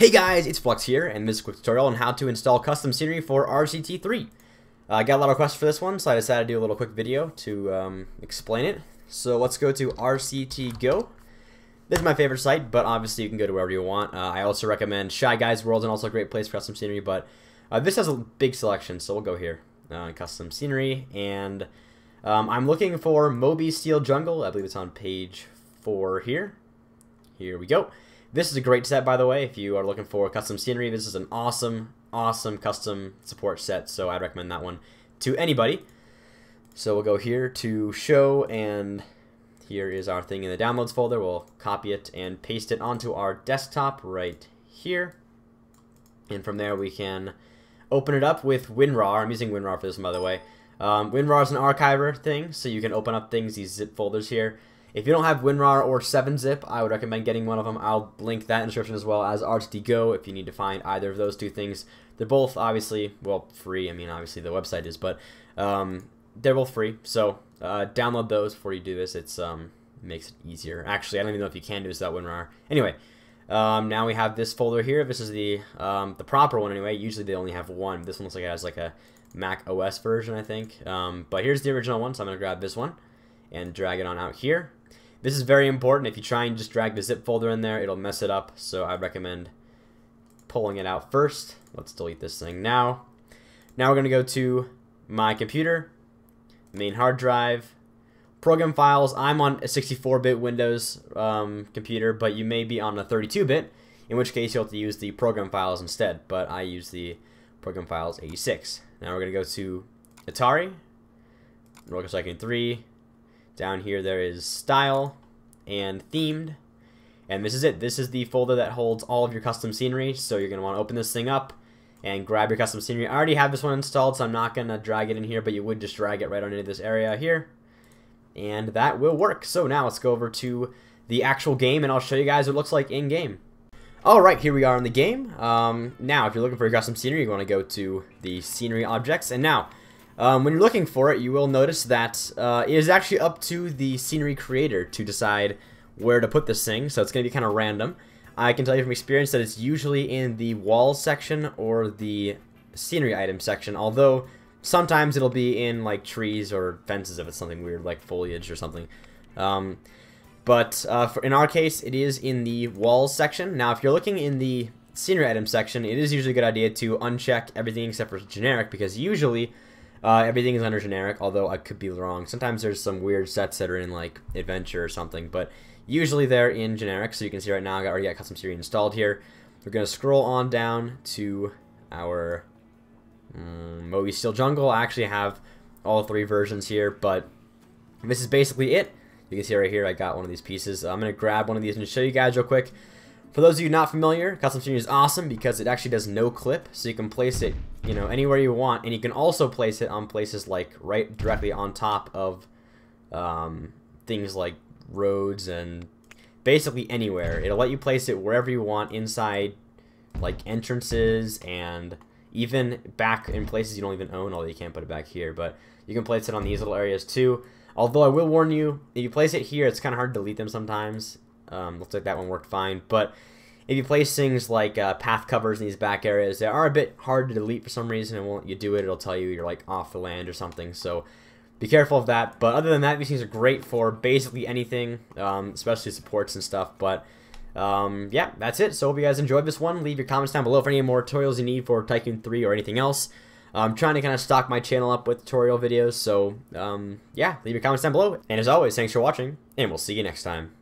Hey guys, it's Flux here, and this is a quick tutorial on how to install custom scenery for RCT3. Uh, I got a lot of requests for this one, so I decided to do a little quick video to um, explain it. So let's go to RCT Go. This is my favorite site, but obviously you can go to wherever you want. Uh, I also recommend Shy Guys World, and also a great place for custom scenery, but uh, this has a big selection, so we'll go here. Uh, custom scenery, and um, I'm looking for Moby Steel Jungle. I believe it's on page 4 here. Here we go. This is a great set, by the way, if you are looking for custom scenery. This is an awesome, awesome custom support set, so I'd recommend that one to anybody. So we'll go here to show, and here is our thing in the downloads folder. We'll copy it and paste it onto our desktop right here. And from there we can open it up with WinRAR. I'm using WinRAR for this by the way. Um, WinRAR is an archiver thing, so you can open up things, these zip folders here. If you don't have WinRAR or 7-Zip, I would recommend getting one of them. I'll link that in the description as well as RCT Go if you need to find either of those two things. They're both obviously, well, free. I mean, obviously the website is, but um, they're both free. So uh, download those before you do this. It's um, makes it easier. Actually, I don't even know if you can do this without WinRAR. Anyway, um, now we have this folder here. This is the um, the proper one anyway. Usually they only have one. This one looks like it has like a Mac OS version, I think. Um, but here's the original one, so I'm going to grab this one and drag it on out here. This is very important. If you try and just drag the zip folder in there, it'll mess it up. So I recommend pulling it out first. Let's delete this thing now. Now we're going to go to my computer, main hard drive, program files. I'm on a 64-bit Windows um, computer, but you may be on a 32-bit, in which case you'll have to use the program files instead. But I use the program files 86. Now we're going to go to Atari, Roller Tycoon 3, down here there is style and themed. And this is it. This is the folder that holds all of your custom scenery. So you're going to want to open this thing up and grab your custom scenery. I already have this one installed, so I'm not going to drag it in here, but you would just drag it right on into this area here. And that will work. So now let's go over to the actual game, and I'll show you guys what it looks like in-game. Alright, here we are in the game. Um, now, if you're looking for your custom scenery, you want to go to the scenery objects. And now, um, when you're looking for it, you will notice that uh, it is actually up to the scenery creator to decide where to put this thing, so it's going to be kind of random. I can tell you from experience that it's usually in the walls section or the scenery item section, although sometimes it'll be in like trees or fences if it's something weird like foliage or something. Um, but uh, for, in our case, it is in the walls section. Now, if you're looking in the scenery item section, it is usually a good idea to uncheck everything except for generic because usually uh, everything is under generic, although I could be wrong. Sometimes there's some weird sets that are in like adventure or something, but usually they're in generic. So you can see right now I already got custom scenery installed here. We're gonna scroll on down to our um, Moby Steel Jungle. I actually have all three versions here, but this is basically it. You can see right here I got one of these pieces. I'm gonna grab one of these and show you guys real quick. For those of you not familiar, custom scenery is awesome because it actually does no clip, so you can place it, you know, anywhere you want, and you can also place it on places like right directly on top of um, things like roads and basically anywhere. It'll let you place it wherever you want inside like entrances and even back in places you don't even own, although you can't put it back here, but you can place it on these little areas too. Although I will warn you, if you place it here, it's kind of hard to delete them sometimes. Um, looks like that one worked fine. But if you place things like uh, path covers in these back areas, they are a bit hard to delete for some reason. And when you do it, it'll tell you you're like off the land or something. So be careful of that. But other than that, these things are great for basically anything, um, especially supports and stuff. But um, yeah, that's it. So hope you guys enjoyed this one. Leave your comments down below for any more tutorials you need for Tycoon 3 or anything else. I'm trying to kind of stock my channel up with tutorial videos, so um, yeah, leave your comments down below. And as always, thanks for watching, and we'll see you next time.